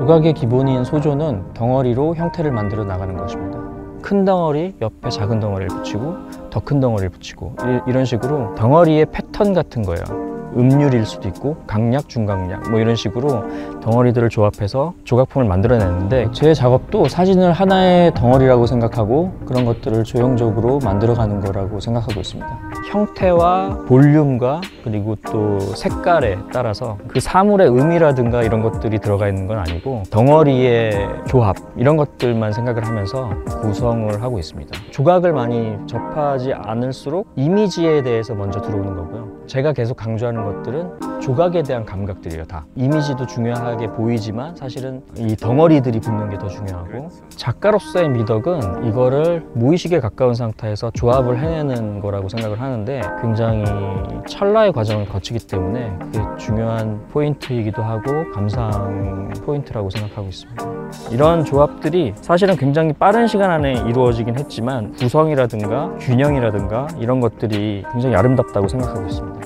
조각의 기본인 소조는 덩어리로 형태를 만들어 나가는 것입니다. 큰 덩어리 옆에 작은 덩어리를 붙이고 더 큰 덩어리를 붙이고 이- 이런 식으로 덩어리의 패턴 같은 거예요. 음률일 수도 있고 강약, 중강약 뭐 이런 식으로 덩어리들을 조합해서 조각품을 만들어내는데 제 작업도 사진을 하나의 덩어리라고 생각하고 그런 것들을 조형적으로 만들어가는 거라고 생각하고 있습니다. 형태와 볼륨과 그리고 또 색깔에 따라서 그 사물의 의미라든가 이런 것들이 들어가 있는 건 아니고 덩어리의 조합 이런 것들만 생각을 하면서 구성을 하고 있습니다. 조각을 많이 접하지 않을수록 이미지에 대해서 먼저 들어오는 거고요. 제가 계속 강조하는 것들은 조각에 대한 감각들이에요 다 이미지도 중요하게 보이지만 사실은 이 덩어리들이 붙는 게 더 중요하고 작가로서의 미덕은 이거를 무의식에 가까운 상태에서 조합을 해내는 거라고 생각을 하는데 굉장히 찰나의 과정을 거치기 때문에 그게 중요한 포인트이기도 하고 감상 포인트라고 생각하고 있습니다. 이런 조합들이 사실은 굉장히 빠른 시간 안에 이루어지긴 했지만 구성이라든가 균형이라든가 이런 것들이 굉장히 아름답다고 생각하고 있습니다